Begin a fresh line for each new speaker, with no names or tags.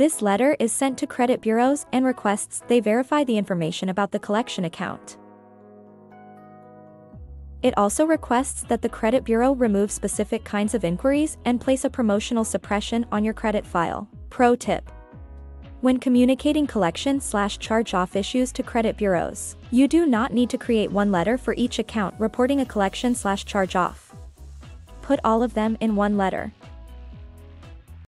This letter is sent to credit bureaus and requests they verify the information about the collection account. It also requests that the credit bureau remove specific kinds of inquiries and place a promotional suppression on your credit file. Pro tip. When communicating collection slash charge-off issues to credit bureaus, you do not need to create one letter for each account reporting a collection slash charge-off. Put all of them in one letter.